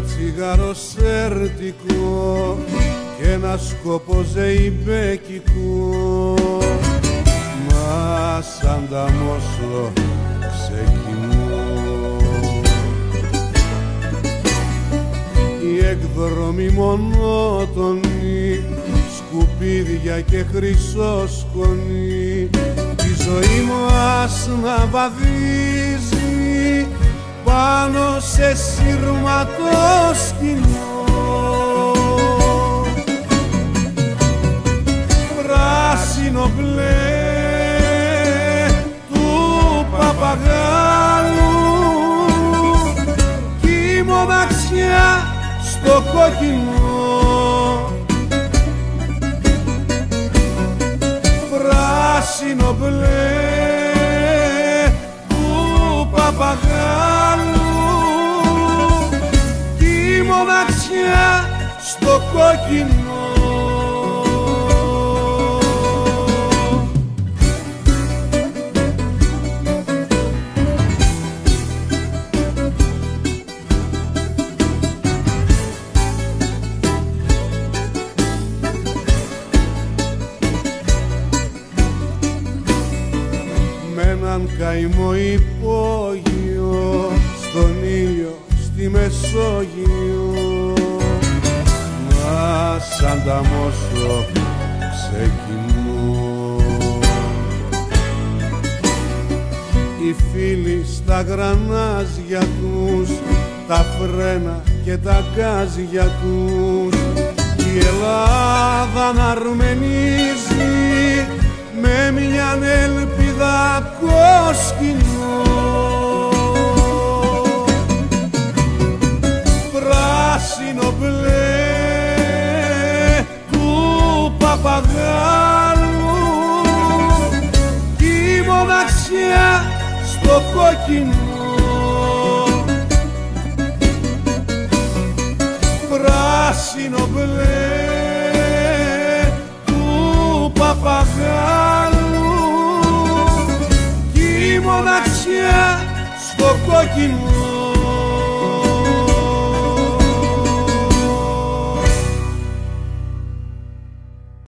τσιγάρο σερτικό και ένα σκόπο ζεϊμπέκικο. Μα σαν τα μόσο ξεκινώ. Η εκδρομή μονότονη σκουπίδια και χρυσό σκονή τη ζωή μας να βαδίζει πάνω σε σύρματο σκηνό. Πράσινο μπλε του παπαγάλου κι η μοναξιά στο κόκκινο. Πράσινο μπλε του παπαγάλου έναν καημό υπόγειο στον ήλιο στη Μεσόγειο. Μα σαν τα μόσο ξεκινώ. Οι φίλοι στα γρανάζια τους τα φρένα και τα γκάζια τους. Η Ελλάδα να αρμενίζει κόσκινο πράσινο μπλε του παπαγάλου κι η μοναξιά στο κόκκινο. Πράσινο μπλε μοναξιά στο κόκκινο